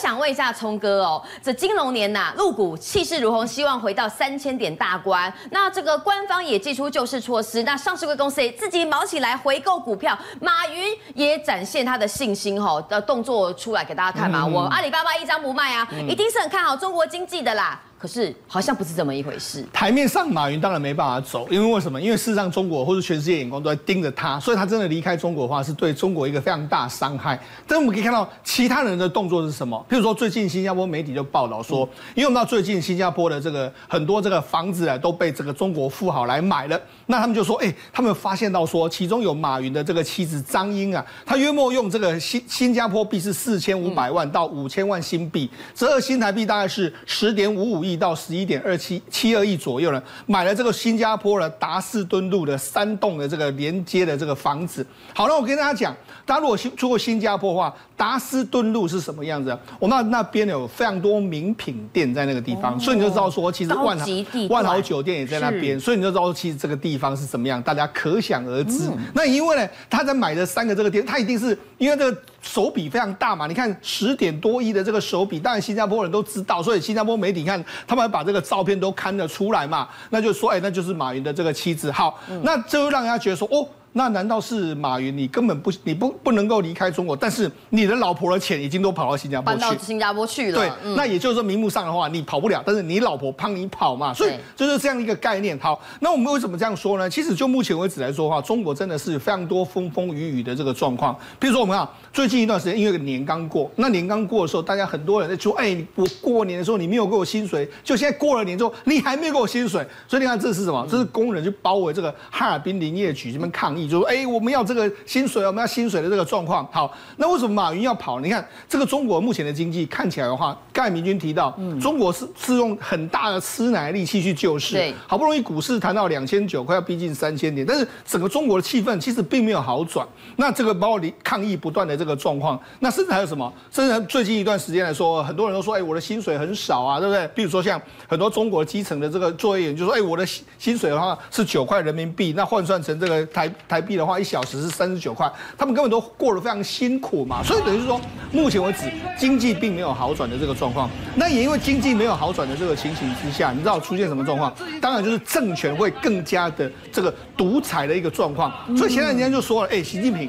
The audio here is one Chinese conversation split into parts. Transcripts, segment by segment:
想问一下聪哥哦，这金龙年呐，入股气势如虹，希望回到三千点大关。那这个官方也祭出救市措施，那上市贵公司也自己毛起来回购股票，马云也展现他的信心哈的动作出来给大家看嘛。我阿里巴巴一张不卖啊，一定是很看好中国经济的啦。可是好像不是这么一回事。台面上，马云当然没办法走，因为为什么？因为事实上，中国或者全世界眼光都在盯着他，所以他真的离开中国的话，是对中国一个非常大伤害。但我们可以看到其他人的动作是什么？譬如说，最近新加坡媒体就报道说，因为我们知道最近新加坡的这个很多这个房子啊都被这个中国富豪来买了，那他们就说，哎，他们发现到说，其中有马云的这个妻子张英啊，他约莫用这个新新加坡币是四千五百万到五千万新币，折合新台币大概是十点五五亿到十一点二。七七二亿左右呢，买了这个新加坡的达士敦路的三栋的这个连接的这个房子。好了，我跟大家讲，大家如果去去过新加坡的话，达斯敦路是什么样子？我们那边有非常多名品店在那个地方，所以你就知道说，其实万豪万豪酒店也在那边，所以你就知道其实这个地方是怎么样，大家可想而知。那因为呢，他在买的三个这个店，他一定是因为这个。手笔非常大嘛？你看十点多亿的这个手笔，当然新加坡人都知道，所以新加坡媒体看他们把这个照片都刊了出来嘛，那就说，哎，那就是马云的这个妻子。好，那就让人家觉得说，哦。那难道是马云？你根本不，你不不能够离开中国，但是你的老婆的钱已经都跑到新加坡去，搬到新加坡去了。对，那也就是说，名目上的话，你跑不了，但是你老婆帮你跑嘛，所以就是这样一个概念。好，那我们为什么这样说呢？其实就目前为止来说的话，中国真的是非常多风风雨雨的这个状况。比如说我们啊，最近一段时间因为年刚过，那年刚过的时候，大家很多人在说，哎，我过年的时候你没有给我薪水，就现在过了年之后你还没有给我薪水，所以你看这是什么？这是工人去包围这个哈尔滨林业局这边抗议，就说，哎，我们要。这个薪水，我们要薪水的这个状况。好，那为什么马云要跑？你看这个中国目前的经济看起来的话，刚才明君提到，嗯中国是是用很大的吃奶力气去救市。对，好不容易股市谈到两千九，快要逼近三千点，但是整个中国的气氛其实并没有好转。那这个包括抗议不断的这个状况，那甚至还有什么？甚至最近一段时间来说，很多人都说，哎，我的薪水很少啊，对不对？比如说像很多中国基层的这个作业员就说，哎，我的薪薪水的话是九块人民币，那换算成这个台台币的话，一小时是三十九块，他们根本都过得非常辛苦嘛，所以等于是说，目前为止经济并没有好转的这个状况。那也因为经济没有好转的这个情形之下，你知道出现什么状况？当然就是政权会更加的这个独裁的一个状况。所以前两天就说了，哎，习近平。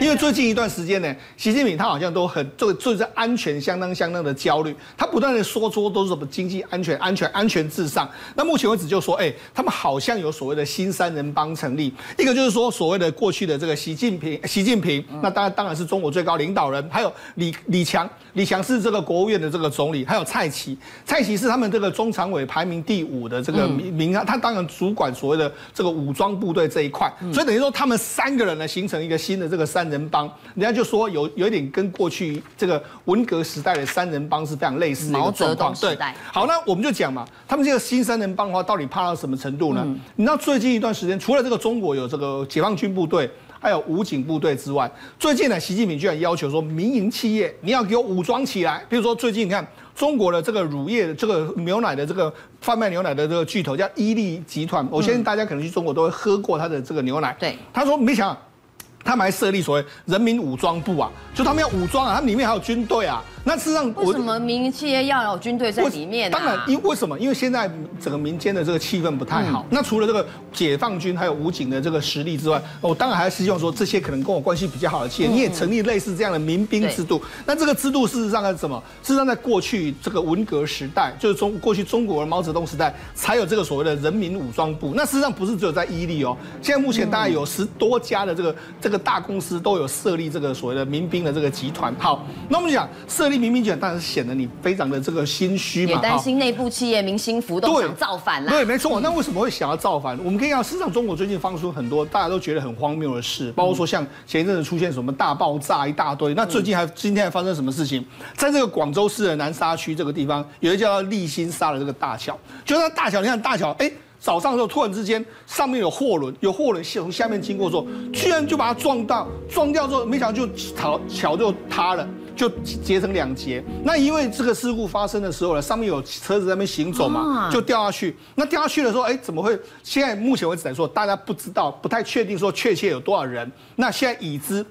因为最近一段时间呢，习近平他好像都很做做这安全相当相当的焦虑，他不断的说出都是什么经济安全、安全、安全至上。那目前为止就说，哎，他们好像有所谓的新三人帮成立，一个就是说所谓的过去的这个习近平，习近平，那当然当然是中国最高领导人，还有李李强，李强是这个国务院的这个总理，还有蔡奇，蔡奇是他们这个中常委排名第五的这个名名啊，他当然主管所谓的这个武装部队这一块，所以等于说他们三个人呢形成一个新的这个三。人帮，人家就说有有一点跟过去这个文革时代的三人帮是非常类似的一个状况。对，好，那我们就讲嘛，他们这个新三人帮的话，到底怕到什么程度呢？你知道最近一段时间，除了这个中国有这个解放军部队，还有武警部队之外，最近呢，习近平居然要求说，民营企业你要给我武装起来。比如说最近你看中国的这个乳业、这个牛奶的这个贩卖牛奶的这个巨头叫伊利集团，我相信大家可能去中国都会喝过它的这个牛奶。对，他说没想。他们还设立所谓人民武装部啊，就他们要武装啊，他们里面还有军队啊。那事实上，为什么民营企业要有军队在里面呢？当然，因为什么？因为现在整个民间的这个气氛不太好。那除了这个解放军还有武警的这个实力之外，我当然还是希望说这些可能跟我关系比较好的企业，你也成立类似这样的民兵制度。那这个制度事实上是什么？事实上，在过去这个文革时代，就是中过去中国的毛泽东时代，才有这个所谓的人民武装部。那事实上不是只有在伊利哦，现在目前大概有十多家的这个这个大公司都有设立这个所谓的民兵的这个集团。好，那我们讲设立民兵集团，当然是。显得你非常的这个心虚嘛，也担心内部企业明星浮动，想造反啦。对，没错。那为什么会想要造反？我们可以看，事实上中国最近放出很多大家都觉得很荒谬的事，包括说像前一阵子出现什么大爆炸一大堆。那最近还今天还发生什么事情？在这个广州市的南沙区这个地方，有一叫立新沙的这个大桥，就那大桥，你看大桥，哎，早上的时候突然之间上面有货轮，有货轮从下面经过之后，居然就把它撞到，撞掉之后，没想到就桥桥就塌了。就截成两截，那因为这个事故发生的时候呢，上面有车子在那边行走嘛，就掉下去。那掉下去的时候，哎，怎么会？现在目前为止来说，大家不知道，不太确定说确切有多少人。那现在已知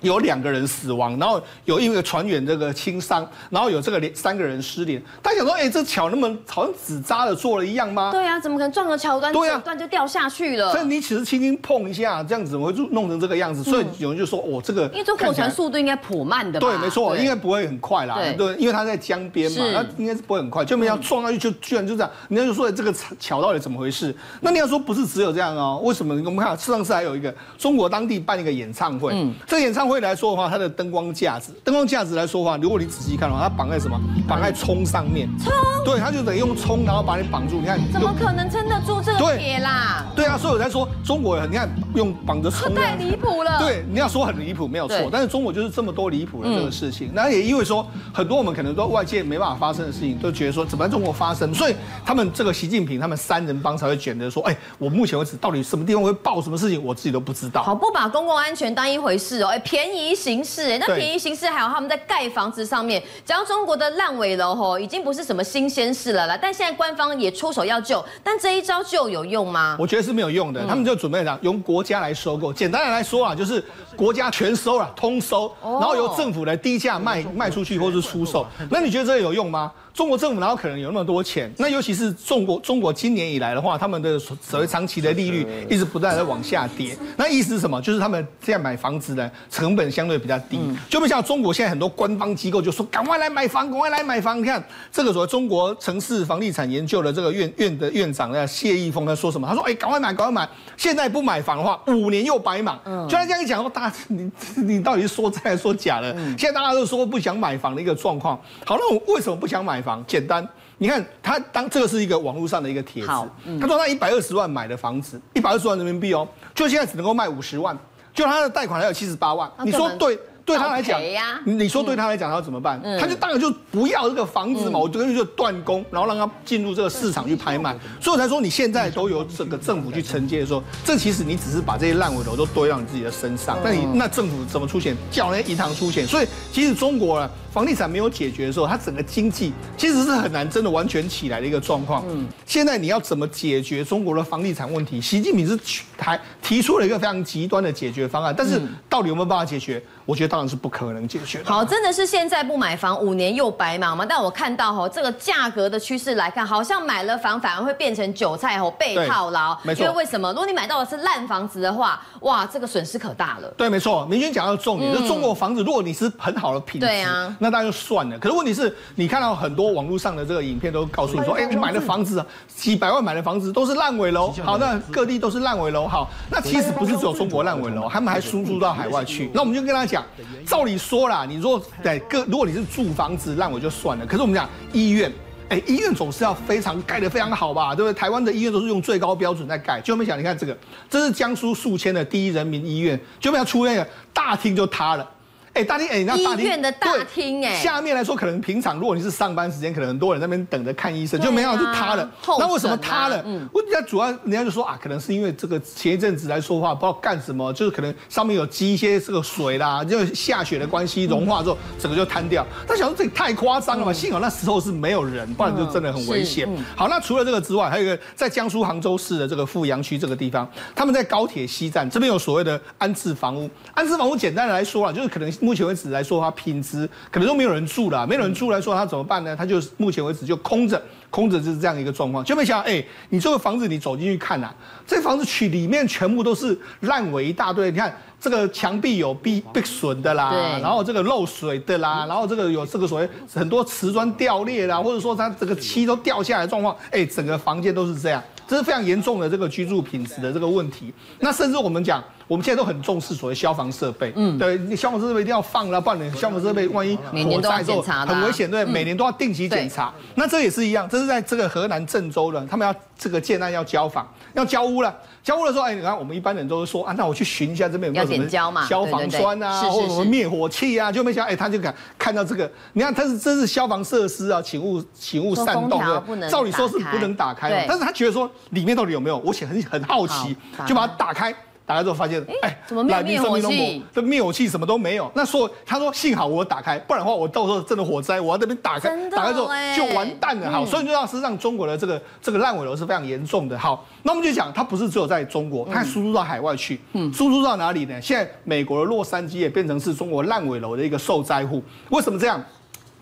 有两个人死亡，然后有一个船员这个轻伤，然后有这个连三个人失联。他想说，哎，这桥那么好像纸扎的做了一样吗？对啊，怎么可能撞个桥端，对啊桥段就掉下去了？所以你只是轻轻碰一下，这样子怎么会就弄成这个样子？所以有人就说，哦，这个因为这火船速度应该颇慢的吧？对，没错，应该不会很快啦。对对，因为它在江边嘛，是那应该是不会很快。就没想到撞上去，就居然就这样。人家就说这个桥到底怎么回事？那你要说不是只有这样哦？为什么？我们看上次还有一个中国当地办一个演唱会，嗯这个演唱会来说的话，它的灯光架子，灯光架子来说的话，如果你仔细看的话，它绑在什么？绑在葱上面。冲，对，它就等于用葱，然后把你绑住。你看，怎么可能撑得住这个对铁啦？对啊，所以我才说中国人，你看用绑着葱太离谱了。，对，你要说很离谱没有错，但是中国就是这么多离谱的这个事情，那、也因为说很多我们可能都外界没办法发生的事情，都觉得说怎么在中国发生，所以他们这个习近平他们三人帮才会觉得说，哎，我目前为止到底什么地方会爆什么事情，我自己都不知道。好，不把公共安全当一回事哦，哎，便宜行事，哎，那便宜行事还有他们在盖房子上面，讲到中国的烂尾楼吼，已经不是什么新鲜事了啦，但现在官方也出手要救，但这一招救有用吗？我觉得是没有用的，他们就准备讲用国家来收购。简单的来说啊，就是国家全收了，通收，然后由政府来低价卖卖出去或是出售。那你觉得这个有用吗？中国政府哪有可能有那么多钱？那尤其是中国，中国今年以来的话，他们的所所谓长期的利率一直不断地在往下跌。那意思是什么？就是他们这样买房子呢，成本相对比较低。就不像中国现在很多官方机构就说，赶快来买房，赶快来买房。你看这个所谓中国城市房地产研究的这个院院的院长呢，谢毅峰他说什么？他说，哎，赶快买，赶快买，现在不买房的话，五年又白忙。就他这样一讲，说大家你你到底是说真还是说假的？现在大家都说不想买房的一个状况。好，那我为什么不想买房？简单，你看他当这个是一个网络上的一个帖子好，他说他一百二十万买的房子，一百二十万人民币哦，就现在只能够卖五十万，就他的贷款还有七十八万，你说对？对他来讲你你说对他来讲他要怎么办？他就当然就不要这个房子嘛，我就跟就断供，然后让他进入这个市场去拍卖。所以我才说你现在都由整个政府去承接的时候，这其实你只是把这些烂尾楼都堆到你自己的身上。那你那政府怎么出钱？叫那些银行出钱。所以其实中国啊，房地产没有解决的时候，它整个经济其实是很难真的完全起来的一个状况。嗯，现在你要怎么解决中国的房地产问题？习近平是还提出了一个非常极端的解决方案，但是到底有没有办法解决？我觉得当然是不可能解决的。好，真的是现在不买房，五年又白忙吗？但我看到吼，这个价格的趋势来看，好像买了房反而会变成韭菜吼，被套牢。没错因为为什么？如果你买到的是烂房子的话，哇，这个损失可大了。对，没错，明君讲到重点，就是中国房子，如果你是很好的品质，对啊那当然就算了。可是问题是，你看到很多网络上的这个影片都告诉你说，哎，你买的房子啊，几百万买的房子都是烂尾楼，好，那各地都是烂尾楼，好，那其实不是只有中国烂尾楼，他们还输出到海外去。那我们就跟他讲，照理说啦，你如果在各，如果你是住房子烂尾就算了，可是我们讲医院。哎，医院总是要非常盖得非常好吧，对不对？台湾的医院都是用最高标准在盖，就没想你看这个，这是江苏宿迁的第一人民医院，就没想出那个大厅就塌了。哎，大厅，哎，那大厅医院的大厅哎下面来说可能平常如果你是上班时间，可能很多人在那边等着看医生，啊就没想到就塌了。候那为什么塌了？嗯我人家主要人家就说啊，可能是因为这个前一阵子来说话，不知道干什么，就是可能上面有积一些这个水啦，就是下雪的关系融化之后，整个就瘫掉。他想说这也太夸张了吧？幸好那时候是没有人，不然就真的很危险嗯嗯。好，那除了这个之外，还有一个在江苏杭州市的这个富阳区这个地方，他们在高铁西站这边有所谓的安置房屋。安置房屋简单的来说啊，就是可能目前为止来说，它品质可能都没有人住了，没有人住来说，它怎么办呢？它就目前为止就空着。空着就是这样一个状况，就没想到，哎、你这个房子你走进去看呐、这房子区里面全部都是烂尾一大堆。你看这个墙壁有壁壁损的啦，对然后这个漏水的啦，然后这个有这个所谓很多瓷砖掉裂啦，或者说它这个漆都掉下来的状况，哎、整个房间都是这样。这是非常严重的这个居住品质的这个问题。那甚至我们讲，我们现在都很重视所谓消防设备，嗯，对，你消防设备一定要放了，不然你消防设备万一火灾之后很危险，对，每年都要定期检查。那这也是一样，这是在这个河南郑州的，他们要这个建案要交房，要交屋了。交屋的时候，哎，你看我们一般人都是说啊，那我去寻一下这边有没有什么消防栓啊，或者什么是灭火器啊，就没想哎，他就敢看到这个，你看他是这是消防设施啊，请勿请勿说擅动的。封条不能，照理说是不能打开对，但是他觉得说里面到底有没有，我且很很好奇，就把它打开。打开之后发现，哎，怎么没有灭火器？这灭火器什么都没有。那说他说幸好我打开，不然的话我到时候真的火灾，我要这边打开，打开之后就完蛋了。好，所以就要是让中国的这个这个烂尾楼是非常严重的。好，那我们就讲，它不是只有在中国，它输出到海外去，嗯，输出到哪里呢？现在美国的洛杉矶也变成是中国烂尾楼的一个受灾户。为什么这样？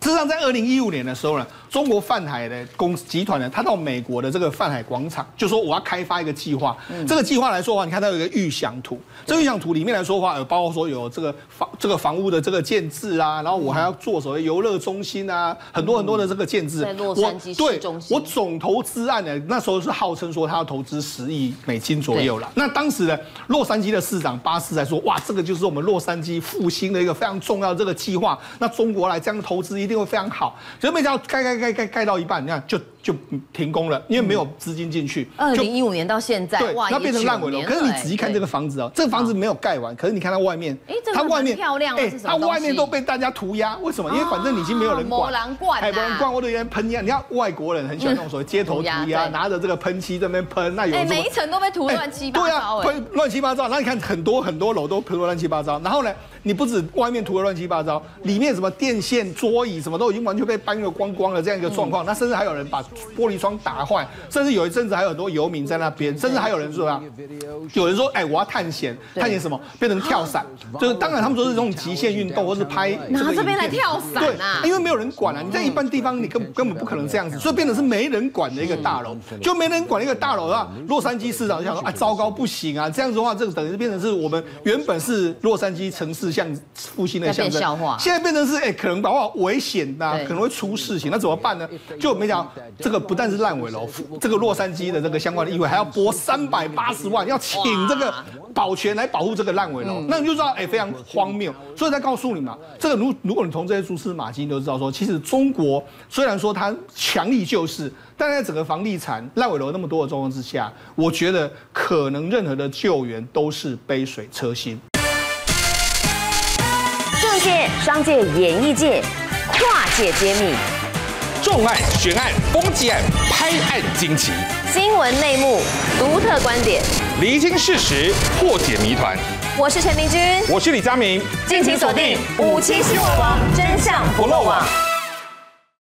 事实上，在二零一五年的时候呢。中国泛海的公集团呢，他到美国的这个泛海广场，就说我要开发一个计划。这个计划来说的话，你看它有一个预想图。这预想图里面来说的话，有包括说有这个房这个房屋的这个建制啊，然后我还要做所谓游乐中心啊，很多很多的这个建制。在洛杉矶市中心。我总投资案呢，那时候是号称说他要投资十亿美金左右了。那当时呢洛杉矶的市长巴斯在说，哇，这个就是我们洛杉矶复兴的一个非常重要的这个计划。那中国来这样投资一定会非常好。所以没想到盖盖盖盖盖到一半，你看就。就停工了，因为没有资金进去。二零一五年到现在，对，那变成烂尾楼。可是你仔细看这个房子哦，这个房子没有盖完，可是你看它外面，哎，它外面漂亮，哎，它外面都被大家涂鸦，为什么？因为反正已经没有人管，还有人管，我都有人喷鸦。你看外国人很喜欢那种所谓街头涂鸦，拿着这个喷漆在那边喷，那有哎，每一层都被涂乱七八糟，对啊，喷乱七八糟。那你看很多很多楼都涂乱七八糟，然后呢？你不止外面涂的乱七八糟，里面什么电线、桌椅什么都已经完全被搬个光光了，这样一个状况。那甚至还有人把玻璃窗打坏，甚至有一阵子还有很多游民在那边，甚至还有人说啊，有人说，哎，我要探险，探险什么？变成跳伞，就是当然他们说是这种极限运动，或是拍拿这边来跳伞对，因为没有人管啊，你在一般地方你根根本不可能这样子，所以变成是没人管的一个大楼，就没人管的一个大楼的话，洛杉矶市长就想说，啊，糟糕，不行啊，这样子的话，这个等于变成是我们原本是洛杉矶城市。像复兴的象征，现在变成是哎，可能把话危险呐，可能会出事情，那怎么办呢？就没讲这个不但是烂尾楼，这个洛杉矶的这个相关的议会还要拨三百八十万，要请这个保全来保护这个烂尾楼，那你就知道哎，非常荒谬。所以再告诉你嘛，这个如如果你从这些蛛丝马迹都知道说，其实中国虽然说它强力救市，但在整个房地产烂尾楼那么多的状况之下，我觉得可能任何的救援都是杯水车薪。界、商界、演艺界，跨界揭秘，重案、悬案、攻击案、拍案惊奇，新闻内幕、独特观点，厘清事实，破解谜团。我是陈明君，我是李佳明，敬请锁定五七新闻网，真相不漏网。